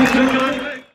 Teşekkür ederim.